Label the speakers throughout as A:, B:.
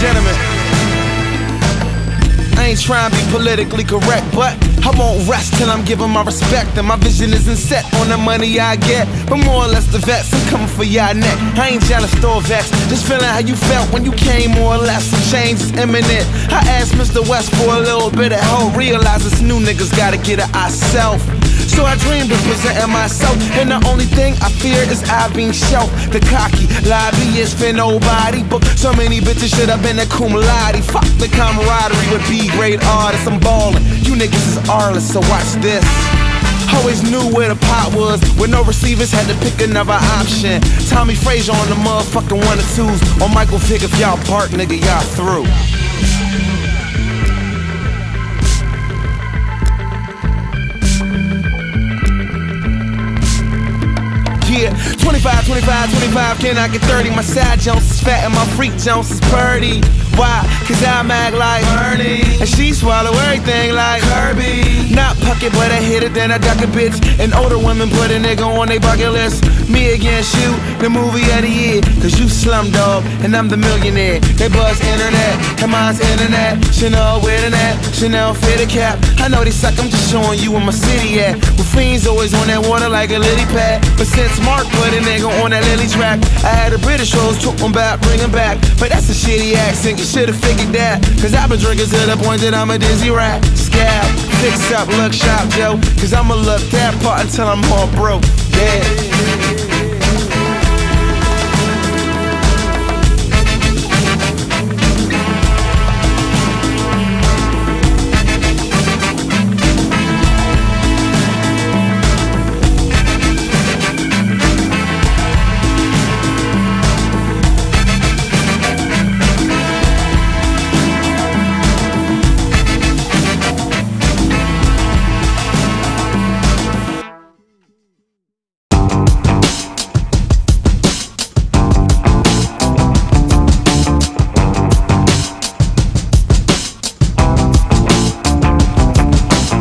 A: Gentlemen, I ain't trying to be politically correct, but I won't rest till I'm giving my respect. And my vision isn't set on the money I get, but more or less the vets. I'm coming for y'all neck. I ain't jealous or vex, just feeling how you felt when you came, more or less. Some change is imminent. I asked Mr. West for a little bit of help, realize this new niggas gotta get it ourselves. So I dreamed of presenting myself, and the only thing I fear is I being shelved. The cocky lobbyist for nobody, but so many bitches should have been a cum laude. Fuck the camaraderie with B grade artists. I'm ballin'. You niggas is artless, so watch this. Always knew where the pot was. With no receivers, had to pick another option. Tommie Frazier on the motherfucking one or twos. Or Michael Vick if y'all bark, nigga, y'all through. 25, 25, 25, can I get 30? My side Jones is fat and my freak Jones is purdy. Why? Cause I'm act like Bernie. And she swallow everything like Kirby. Not pocket, but I hit it, then I duck a bitch. And older women put a nigga on they bucket list. Me against you, the movie of the year. Cause you slumdog, and I'm the millionaire. They buzz internet, and mine's internet. Chanel wearing that, Chanel fit a cap. I know they suck, I'm just showing you where my city at. With fiends always on that water like a lily pad. But since Mark put a nigga on that lily track, I had a British rose, took them back, bring him back. But that's a shitty accent, you should've figured that. Cause I've been drinking to the point that I'm a dizzy rat. Scab, fix up, look shop, Joe. Cause I'ma look that part until I'm all broke. Yeah.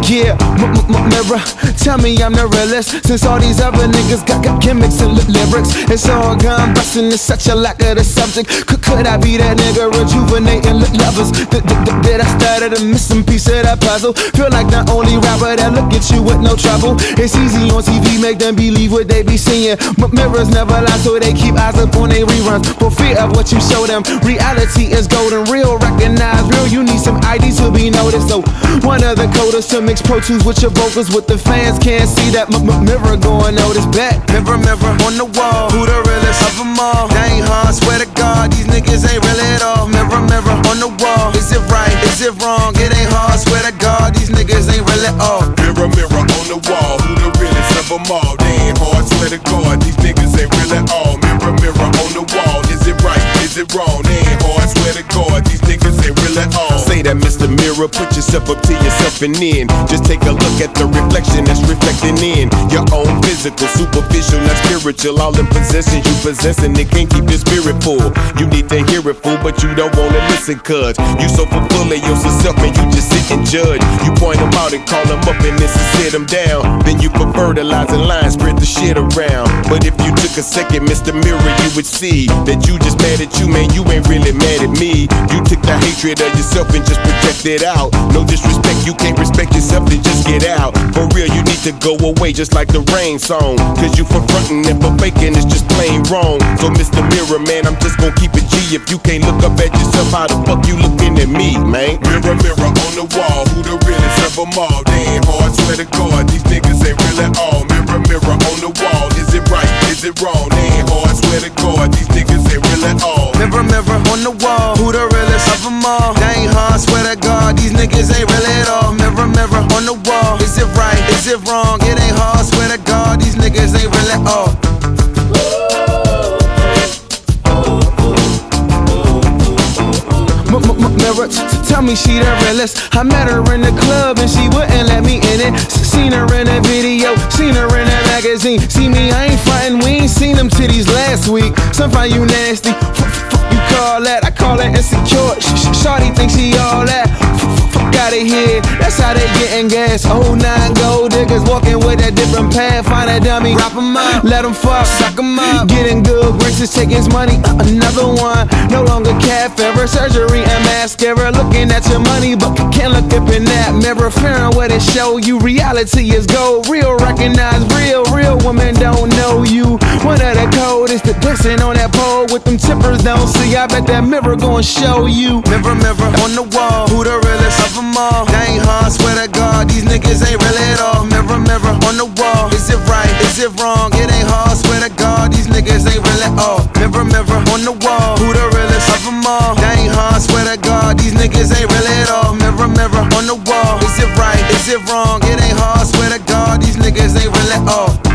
A: Yeah, mirror, tell me I'm the realest. Since all these other niggas got, got gimmicks and lyrics, it's all gone bustin'. It's such a lack of the subject. Could, could I be that nigga rejuvenating lovers? Did I start a missing piece of that puzzle? Feel like the only rapper that look at you with no trouble. It's easy on TV, make them believe what they be seeing. But mirrors never lie, so they keep eyes up on their reruns. For fear of what you show them, reality is golden. Real recognize real. You need some ID to be noticed. So one of the coders to mix Pro Tools with your vocals, with the fans can't see that m- m- mirror going oh, notice back. Mirror, mirror on the wall, who the realest of them all? They ain't hard, swear to God, these niggas ain't really at all. Mirror, mirror on the wall, is it right? Is it wrong? It ain't hard, swear to God, these niggas ain't really all.
B: Mirror, mirror on the wall, who the realest of them all? They ain't hard, swear to God, these niggas ain't really all. Mirror, put yourself up to yourself and in. Just take a look at the reflection that's reflecting in your own physical, superficial, not spiritual. All the possessions you possessing, it can't keep your spirit full. You need to hear it, fool, but you don't wanna listen, cuz you so full of yourself, and you just sit and judge. You point them out and call them up and is sit them down. Then you put fertilizing lines, spread the shit around. But if you took a second, Mr. Mirror, you would see that you just mad at you, man. You ain't really mad at me. You took the hatred of yourself and just projected out. No disrespect, you can't respect yourself, then just get out. For real, you need to go away just like the rain song. Cause you for frontin' and for faking is just plain wrong. So, Mr. Mirror, man, I'm just gonna keep it G. If you can't look up at yourself, how the fuck you looking at me, man? Mirror, mirror on the wall, who the realest of them all? They ain't hard, swear to God, these niggas ain't real at all. Mirror, mirror on the wall, is it right? Is it wrong? They ain't hard, swear to God, these niggas ain't real at all.
A: Mirror, mirror on the wall, who the realest of them all? God, these niggas ain't really at all. Mirror, mirror on the wall, is it right? Is it wrong? It ain't hard, swear to God, these niggas ain't really at all. Mirror, tell me she the realest. I met her in the club and she wouldn't let me in it. Seen her in a video, seen her in a magazine. See me, I ain't frontin', we ain't seen them titties last week. Some find you nasty. F- f- f- you call that? I call that insecure. Sh- sh- Shawty thinks she all that's how they getting gas. Oh nine gold diggers walking with a different path. Find a dummy, wrap 'em up, let 'em fuck, suck 'em up. Getting good, braces taking his money, uh, another one. No longer cat fever, surgery and mascara. Looking at your money, but can't look up in that mirror. Fearing what it show you, reality is gold. Real recognize real, real women don't know you. One of the code is the dancing on that pole with them tippers don't see. I bet that mirror gonna show you. Mirror, mirror on the wall, who the niggas ain't real at all. Mirror, mirror on the wall, is it right? Is it wrong? It ain't hard, swear to God, these niggas ain't real at all. Mirror, mirror on the wall, who the realest of them all? They ain't hard, swear to God, these niggas ain't real at all. Mirror, mirror on the wall, is it right? Is it wrong? It ain't hard, swear to God, these niggas ain't real at all.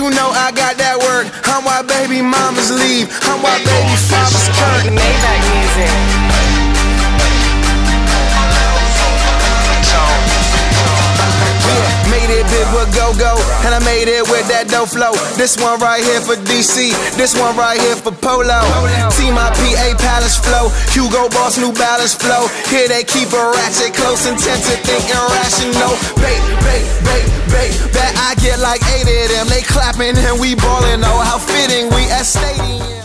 A: You know I got that work. I'm why baby mamas leave. I'm why baby fathers curse.
C: Maybach music.
A: And I made it with that dough flow. This one right here for DC, this one right here for Polo. See my PA Palace flow, Hugo Boss New Balance flow. Here they keep a ratchet close, intent to think irrational. Bait, bait, bait, bait. Bet I get like eight of them. They clapping and we ballin'. Oh, how fitting we at stay